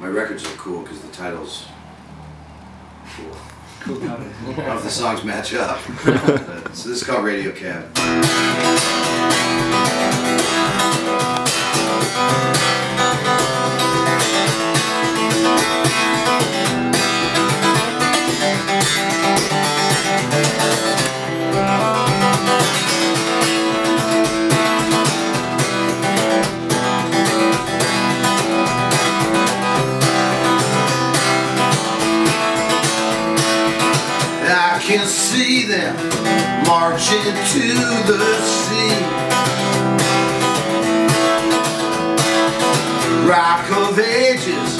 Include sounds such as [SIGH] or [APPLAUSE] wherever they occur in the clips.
my records are cool because the titles cool. Cool cover. [LAUGHS] I don't know if the songs match up. [LAUGHS] So this is called Radio Cab. Can see them marching to the sea. Rock of ages,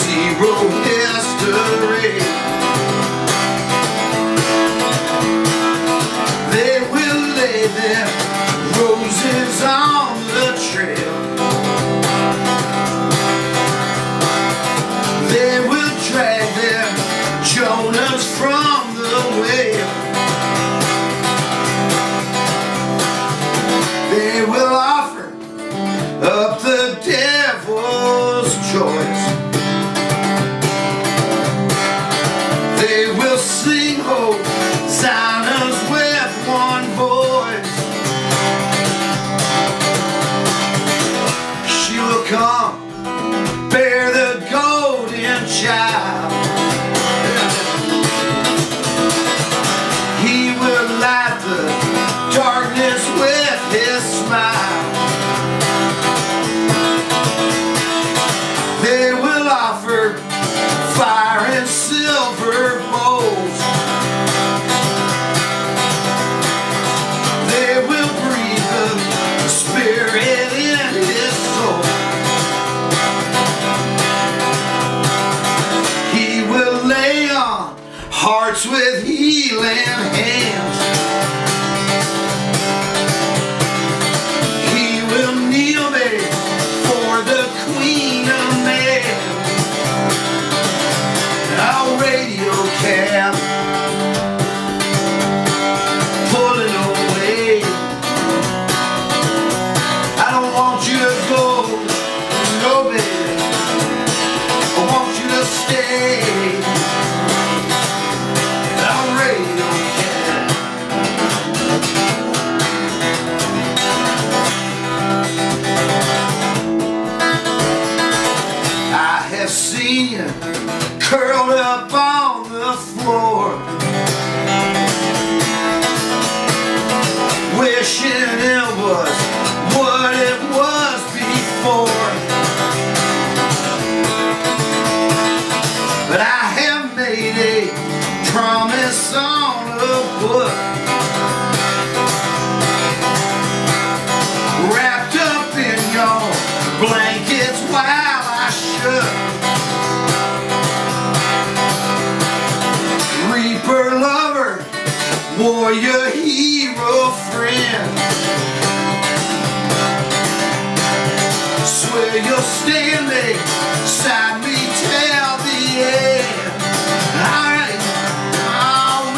zero history. Have you curled up on the floor, wishing it was warrior hero friend. Swear you'll stand beside me till the end. Alright,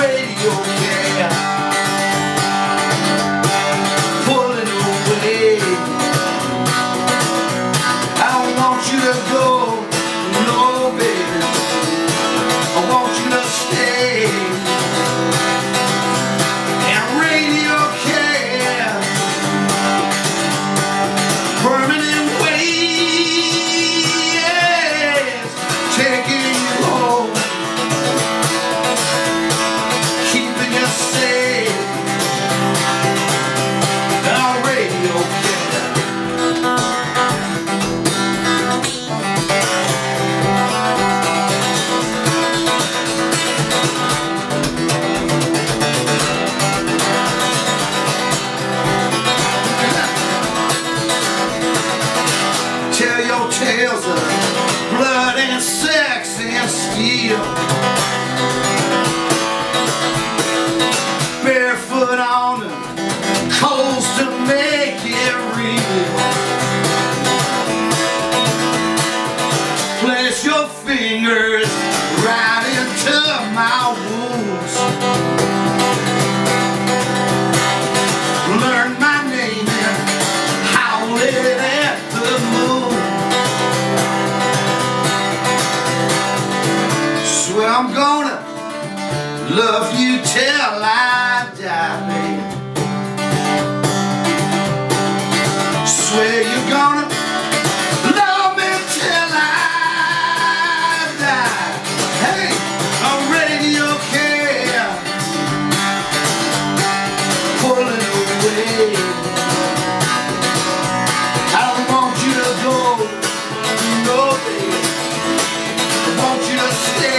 radio cab. Pulling away. I don't want you to go, no baby. I want you to stay. Steel. Barefoot on the coals to make it real. Place your fingers I'm gonna love you till I die, baby. Swear you're gonna love me till I die. Hey, I'm radio cab pulling away. I don't want you to go, no, baby. I want you to stay.